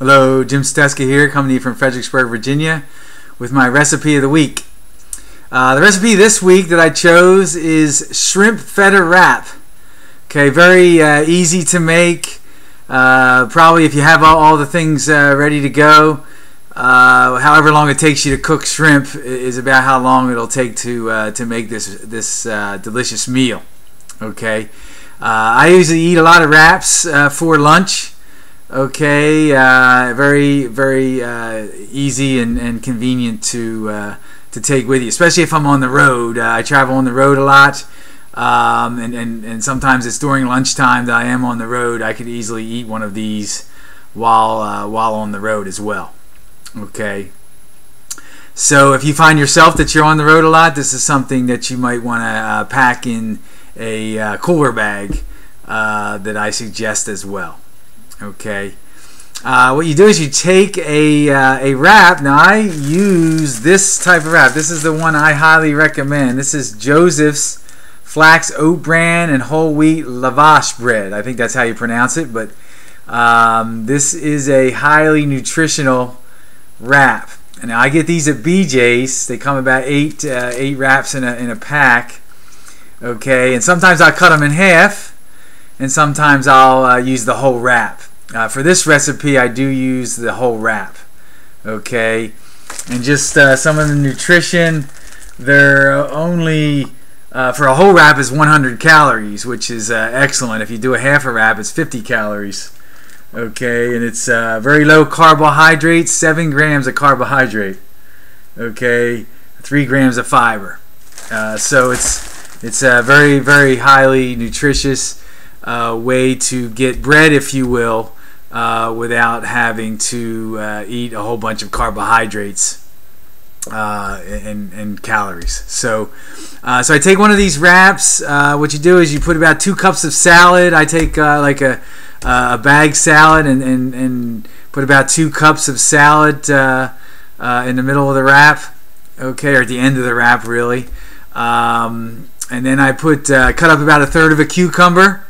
Hello, Jim Steska here, coming to you from Fredericksburg, Virginia, with my recipe of the week. Uh, the recipe this week that I chose is shrimp feta wrap. Okay, very uh, easy to make. Uh, probably if you have all, all the things uh, ready to go, uh, however long it takes you to cook shrimp is about how long it'll take to uh, to make this this delicious meal. Okay, I usually eat a lot of wraps for lunch. Okay, uh, very very uh, easy and, and convenient to uh, to take with you, especially if I'm on the road. Uh, I travel on the road a lot, um, and, and and sometimes it's during lunchtime that I am on the road. I could easily eat one of these while uh, while on the road as well. Okay. So if you find yourself that you're on the road a lot, this is something that you might want to uh, pack in a cooler bag that I suggest as well. Okay. Uh, what you do is you take a, uh, a wrap. Now I use this type of wrap. This is the one I highly recommend. This is Joseph's flax oat bran and whole wheat lavash bread. I think that's how you pronounce it. But um, this is a highly nutritional wrap. And I get these at BJ's. They come about eight uh, eight wraps in a in a pack. Okay, and sometimes I cut them in half and sometimes I'll uh, use the whole wrap. Uh, for this recipe, I do use the whole wrap. Okay, and just uh, some of the nutrition. They're only uh, for a whole wrap is 100 calories, which is uh, excellent. If you do a half a wrap, it's 50 calories. Okay, and it's uh, very low carbohydrates, seven grams of carbohydrate. Okay, three grams of fiber. so it's it's a very very highly nutritious uh, way to get bread, if you will, uh, without having to uh, eat a whole bunch of carbohydrates uh, and, and calories. So, uh, so I take one of these wraps. Uh, what you do is you put about two cups of salad. I take like a, a bag salad and, and, and put about two cups of salad in the middle of the wrap. Okay, or at the end of the wrap, really. Um, and then I put cut up about a third of a cucumber.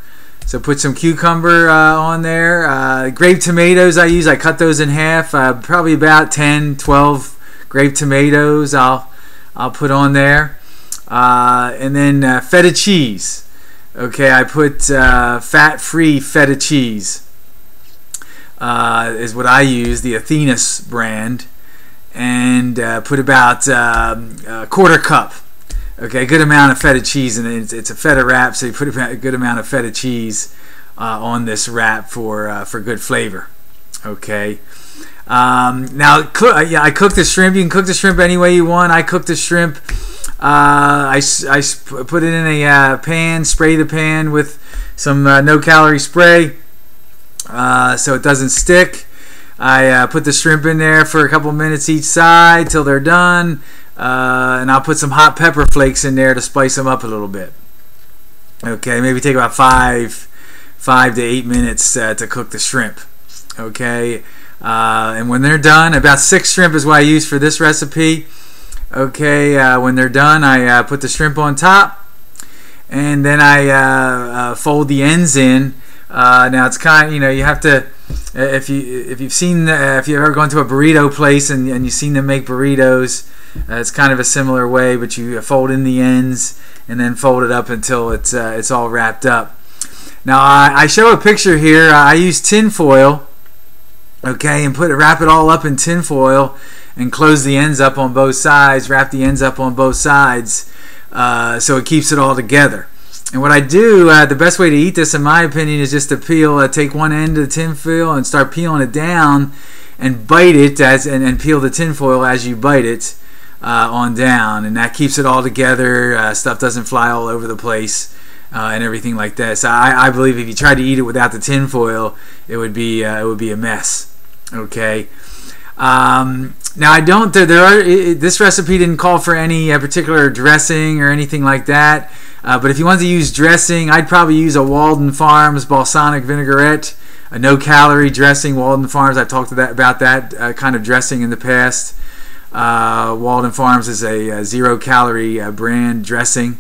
So put some cucumber uh, on there. Uh, grape tomatoes I use, I cut those in half. Uh, probably about 10, 12 grape tomatoes I'll, I'll put on there. Uh, and then uh, feta cheese. Okay, I put uh, fat-free feta cheese is what I use, the Athenos brand. And put about um, a quarter cup Okay, a good amount of feta cheese, and it's, it's a feta wrap, so you put a good amount of feta cheese uh, on this wrap for uh, for good flavor. Okay. Um, now, uh, yeah, I cook the shrimp. You can cook the shrimp any way you want. I cook the shrimp. Uh, I, I put it in a uh, pan, spray the pan with some uh, no calorie spray so it doesn't stick. I put the shrimp in there for a couple minutes each side till they're done. Uh, and I'll put some hot pepper flakes in there to spice them up a little bit. Okay, maybe take about five, five to eight minutes uh, to cook the shrimp. Okay, uh, and when they're done, about six shrimp is what I use for this recipe. Okay, uh, when they're done, I uh, put the shrimp on top, and then I uh, fold the ends in. Now it's kind, you know, you have to if you if you've seen if you've ever gone to a burrito place and, and you've seen them make burritos uh, it's kind of a similar way, but you fold in the ends and then fold it up until it's uh, it's all wrapped up. Now I, I show a picture here. I use tin foil, okay, and put it wrap it all up in tin foil and close the ends up on both sides. Wrap the ends up on both sides uh, so it keeps it all together. And what I do, uh, the best way to eat this, in my opinion, is just to peel, uh, take one end of the tin foil and start peeling it down, and bite it as and, and peel the tin foil as you bite it uh, on down, and that keeps it all together. Uh, stuff doesn't fly all over the place. Uh, and everything like that. So I, I, believe if you tried to eat it without the tin foil, it would be uh, it would be a mess. Okay. Um, now I don't. There, there are. It, this recipe didn't call for any uh, particular dressing or anything like that. Uh, but if you wanted to use dressing, I'd probably use a Walden Farms balsamic vinaigrette, a no-calorie dressing. Walden Farms. I've talked that, about that kind of dressing in the past. Uh, Walden Farms is a, a zero calorie uh, brand dressing.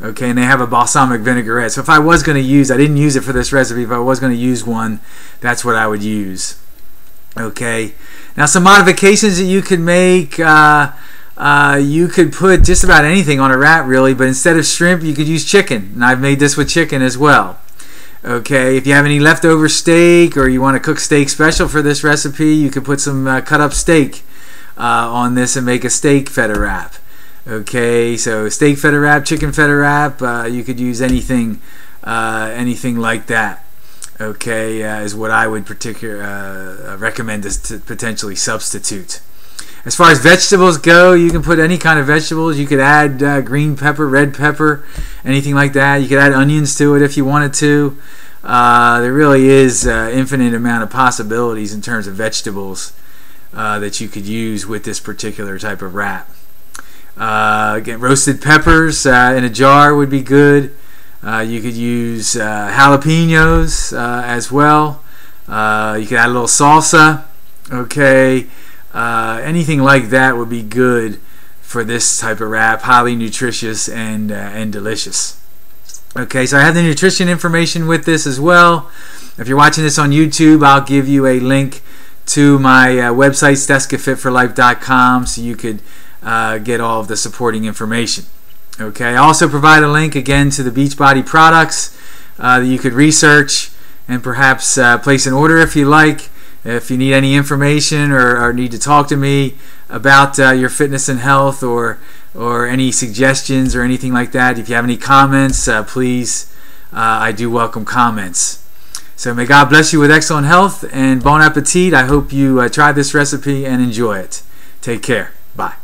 Okay, and they have a balsamic vinaigrette. So if I was going to use, I didn't use it for this recipe. If I was going to use one, that's what I would use. Okay, now some modifications that you could make. Uh, uh, you could put just about anything on a wrap, really, but instead of shrimp, you could use chicken. And I've made this with chicken as well. Okay, if you have any leftover steak or you want to cook steak special for this recipe, you could put some uh, cut up steak uh, on this and make a steak feta wrap. Okay, so steak feta wrap, chicken feta wrap, uh, you could use anything, uh, anything like that okay, uh, is what I would particular uh, recommend to potentially substitute. As far as vegetables go, you can put any kind of vegetables. You could add uh, green pepper, red pepper, anything like that. You could add onions to it if you wanted to. Uh, there really is uh, infinite amount of possibilities in terms of vegetables uh, that you could use with this particular type of wrap. again, roasted peppers in a jar would be good. Uh, you could use uh, jalapenos uh, as well. Uh, you could add a little salsa. Okay, uh, anything like that would be good for this type of wrap. Highly nutritious and and delicious. Okay, so I have the nutrition information with this as well. If you're watching this on YouTube, I'll give you a link to my website, steskafitforlife.com, so you could get all of the supporting information. Okay, I also provide a link again to the Beachbody products uh, that you could research and perhaps uh, place an order if you like. If you need any information or, or need to talk to me about uh, your fitness and health or or any suggestions or anything like that, if you have any comments, uh, please, uh, I do welcome comments. So may God bless you with excellent health and bon appetit. I hope you uh, try this recipe and enjoy it. Take care. Bye.